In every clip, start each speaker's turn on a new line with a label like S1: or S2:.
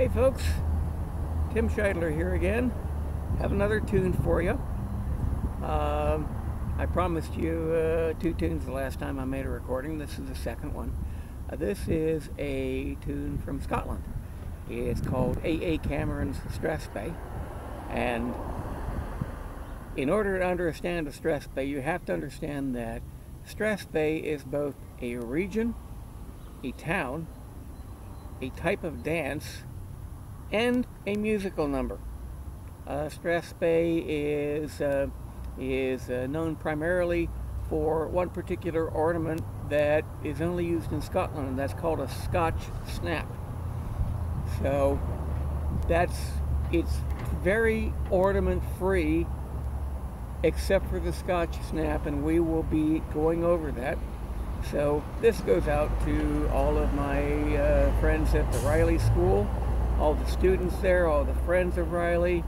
S1: Hey folks, Tim Scheidler here again. Have another tune for you. Um, I promised you uh, two tunes the last time I made a recording. This is the second one. Uh, this is a tune from Scotland. It's called A.A. Cameron's Strathspey. And in order to understand a Strathspey, you have to understand that Strathspey is both a region, a town, a type of dance, and a musical number. Uh, Strathspey is, uh, is uh, known primarily for one particular ornament that is only used in Scotland, and that's called a Scotch snap. So that's it's very ornament free except for the Scotch snap, and we will be going over that. So this goes out to all of my uh, friends at the Riley School, all the students there, all the friends of Riley,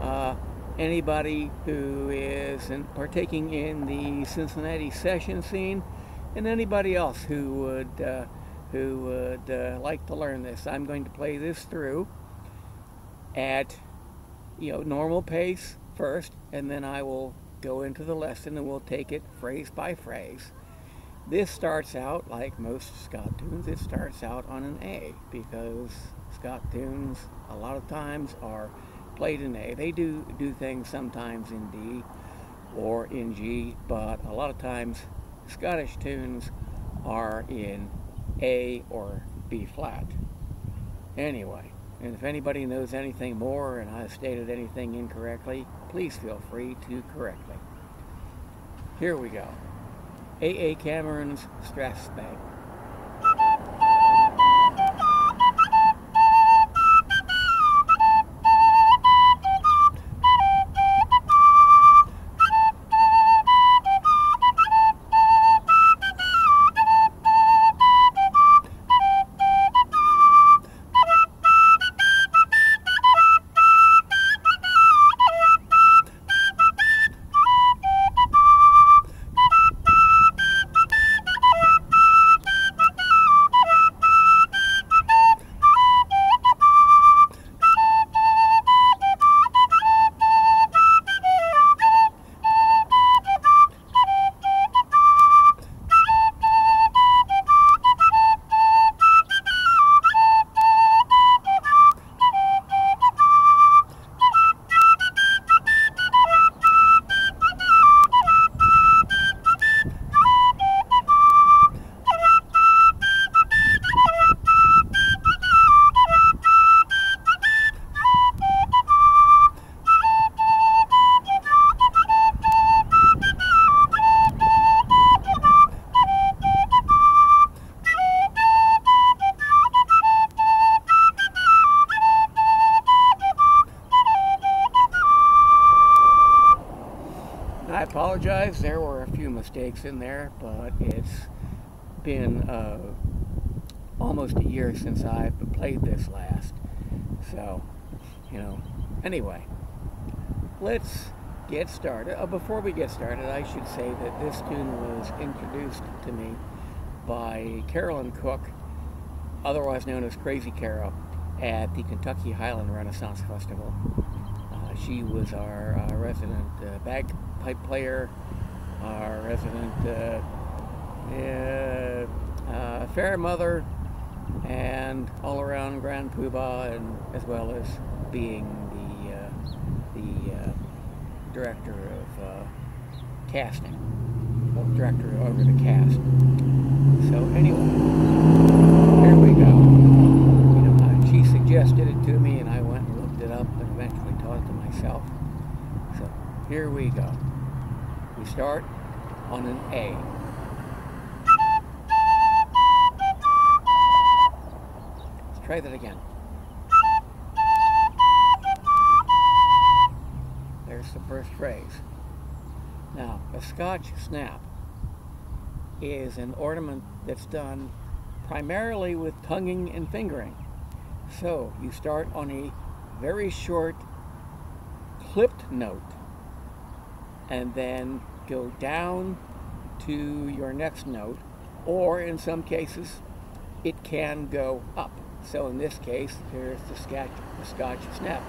S1: uh, anybody who is in, partaking in the Cincinnati session scene, and anybody else who would uh, who would uh, like to learn this. I'm going to play this through at you know normal pace first, and then I will go into the lesson and we'll take it phrase by phrase. This starts out like most Scott tunes. It starts out on an A because Scott tunes a lot of times are played in A. They do do things sometimes in D or in G, but a lot of times Scottish tunes are in A or B flat. Anyway, and if anybody knows anything more and I've stated anything incorrectly, please feel free to correct me. Here we go. A.A. Cameron's Strathspey I apologize. There were a few mistakes in there, but it's been uh, almost a year since I've played this last. So, you know, anyway, let's get started. Uh, before we get started, I should say that this tune was introduced to me by Carolyn Cook, otherwise known as Crazy Carol, at the Kentucky Highland Renaissance Festival. She was our uh, resident uh, bagpipe player, our resident uh, uh, fair mother, and all-around grand poobah, and as well as being the uh, the director of casting, or director over the cast. So anyway, here we go. You know, she suggested it to me, and I went up, and eventually taught it to myself. So here we go. We start on an A. Let's try that again. There's the first phrase. Now, a Scotch snap is an ornament that's done primarily with tonguing and fingering. So you start on a very short clipped note and then go down to your next note or in some cases it can go up So in this case, here's the Scotch, the Scotch snap.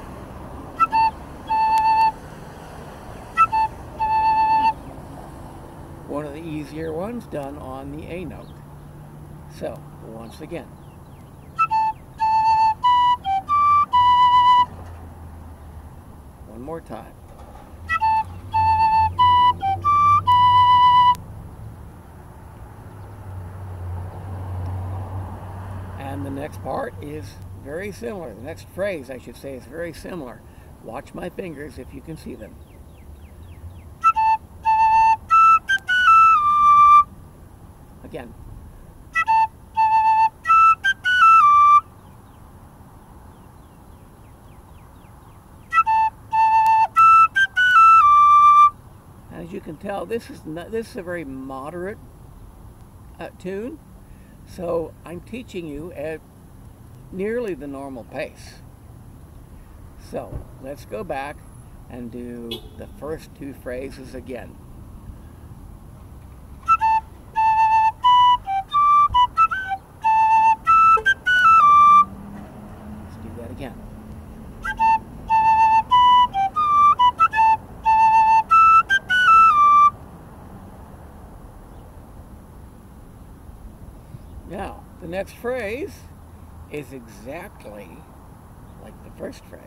S1: One of the easier ones done on the A note. So, once again. One more time. And the next part is very similar. The next phrase, I should say, is very similar. Watch my fingers if you can see them. Again. You can tell, this is not, this is a very moderate uh, tune. So I'm teaching you at nearly the normal pace. So let's go back and do the first two phrases again. Next phrase is exactly like the first phrase.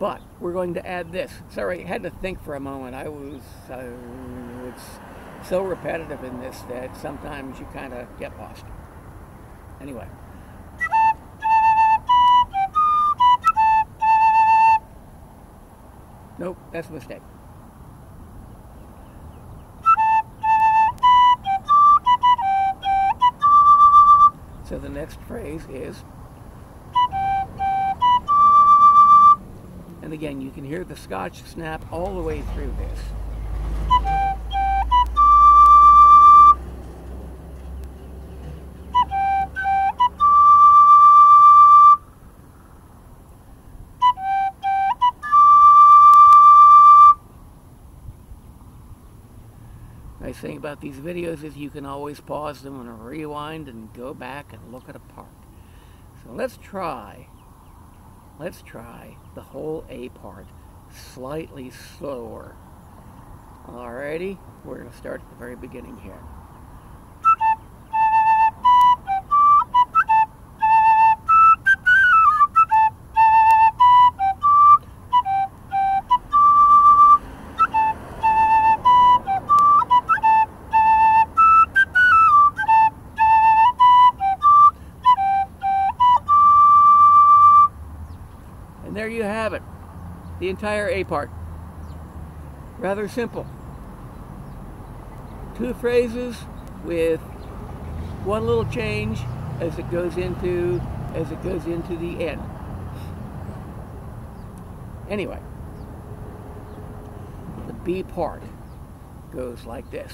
S1: But we're going to add this. Sorry, I had to think for a moment. I was, uh, it's so repetitive in this that sometimes you kind of get lost. Anyway. Nope, that's a mistake. So the next phrase is, and again, you can hear the Scotch snap all the way through this. Nice thing about these videos is you can always pause them and rewind and go back and look at a part. So let's try, let's try the whole A part slightly slower. Alrighty, we're going to start at the very beginning here. The entire A part. Rather simple. Two phrases with one little change as it goes into as it goes into the end. Anyway, the B part goes like this.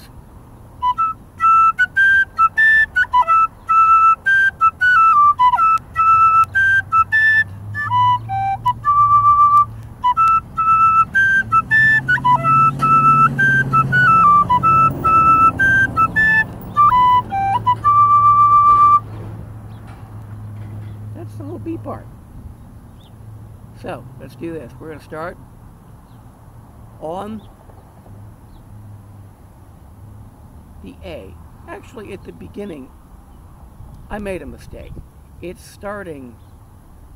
S1: So let's do this. We're going to start on the A. Actually, at the beginning, I made a mistake. It's starting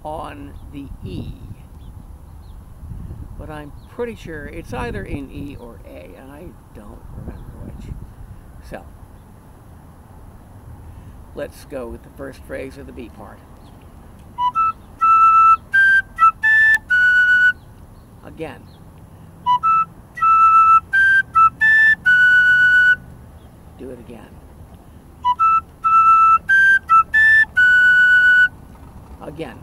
S1: on the E. But I'm pretty sure it's either in E or A, and I don't remember which. So, let's go with the first phrase of the B part. Again. Do it again. Again.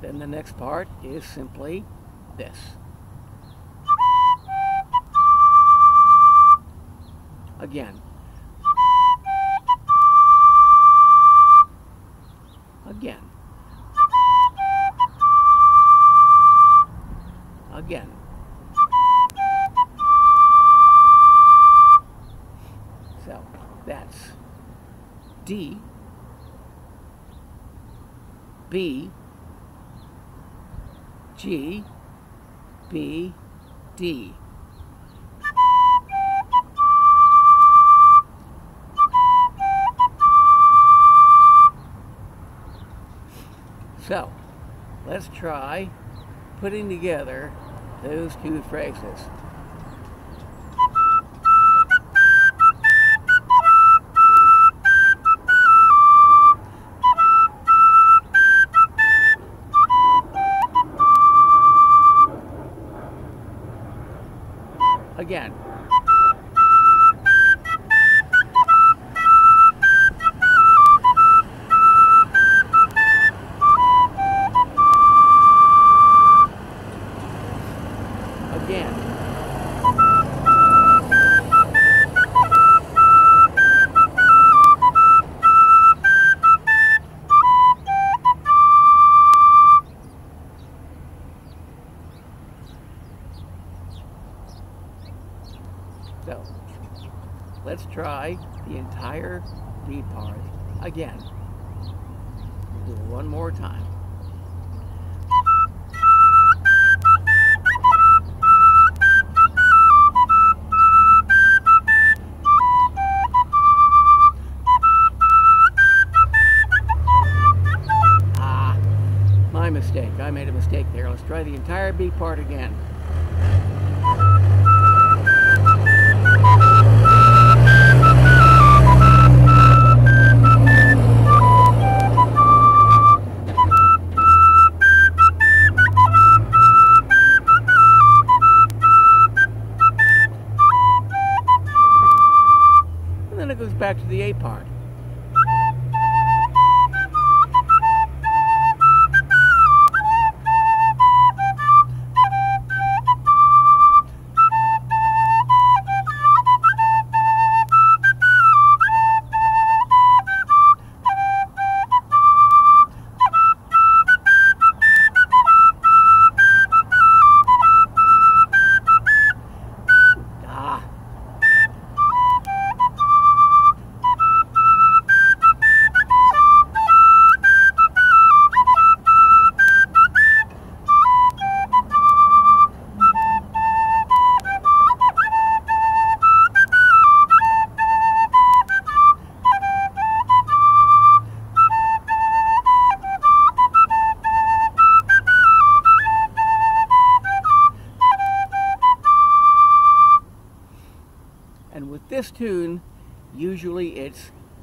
S1: Then the next part is simply this. Again. So, let's try putting together those two phrases. Again. So, let's try the entire B part again. Do it one more time. Ah, my mistake. I made a mistake there. Let's try the entire B part again. Back to the A part.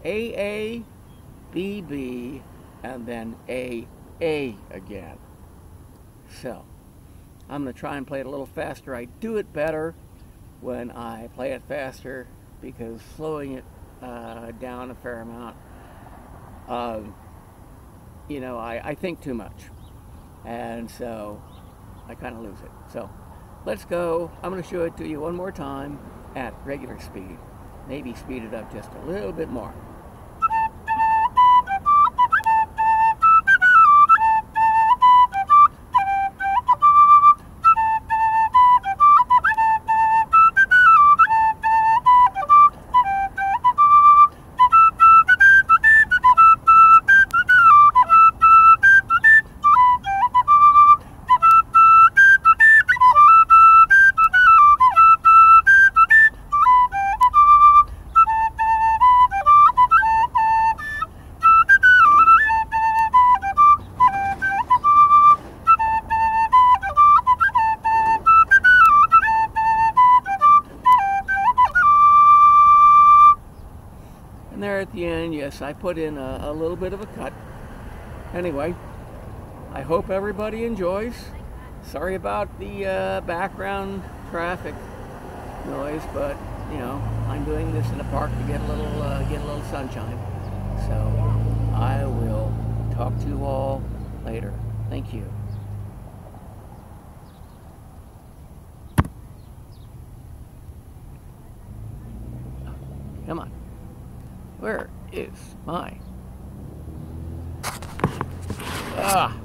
S1: It's A A, B B, and then A A again. So, I'm going to try and play it a little faster. I do it better when I play it faster because slowing it uh, down a fair amount, um, you know, I, I think too much. And so I kind of lose it. So let's go. I'm going to show it to you one more time at regular speed. Maybe speed it up just a little bit more. I put in a, a little bit of a cut. Anyway, I hope everybody enjoys. Sorry about the uh, background traffic noise, but you know, I'm doing this in the park to get a little uh, get a little sunshine. So I will talk to you all later. Thank you. Is mine. Ah!